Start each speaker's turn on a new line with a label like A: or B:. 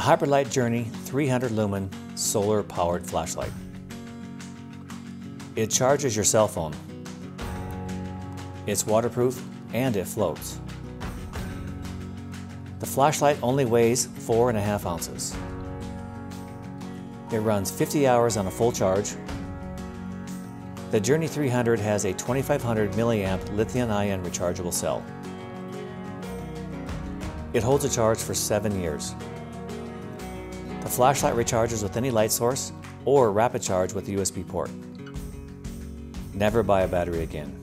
A: The HybridLight Journey 300 lumen solar powered flashlight. It charges your cell phone. It's waterproof and it floats. The flashlight only weighs four and a half ounces. It runs 50 hours on a full charge. The Journey 300 has a 2500 milliamp lithium-ion rechargeable cell. It holds a charge for seven years. The flashlight recharges with any light source or rapid charge with a USB port. Never buy a battery again.